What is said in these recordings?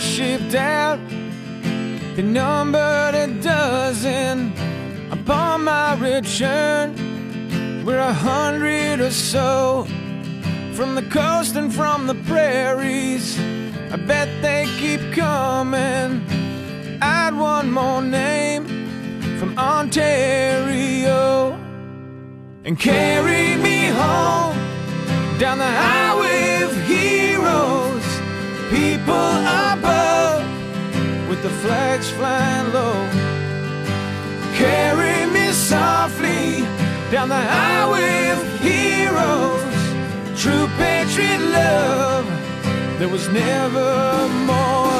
Shipped out, they numbered a dozen upon my return. We're a hundred or so from the coast and from the prairies. I bet they keep coming. Add one more name from Ontario and carry me home down the highway the flags flying low. Carry me softly down the highway of heroes. True patriot love, there was never more.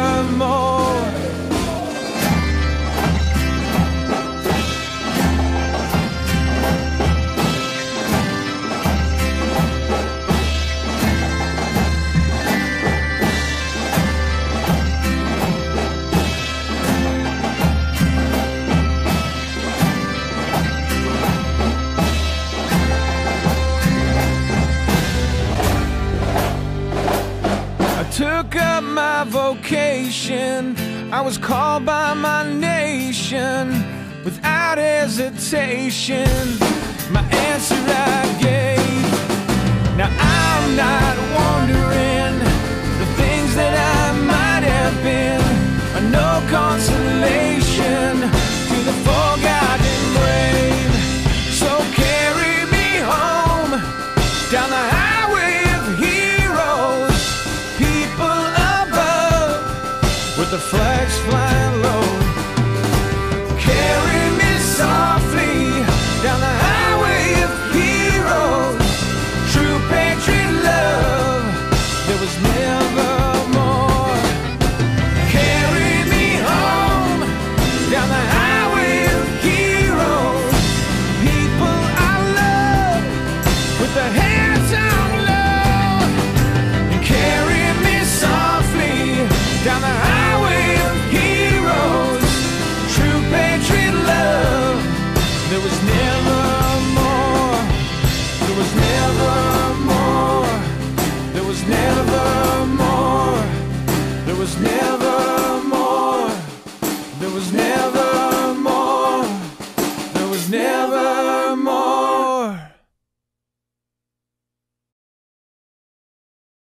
took up my vocation. I was called by my nation without hesitation. My answer I gave. Now I'm not flags flying low. Carry me softly down the highway of heroes, true patriot love. There was never more. There was never.